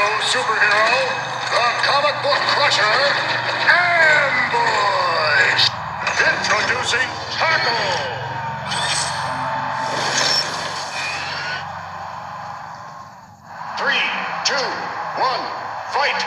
Superhero, the comic book crusher, Ambush! Introducing Tackle! Three, two, one, fight!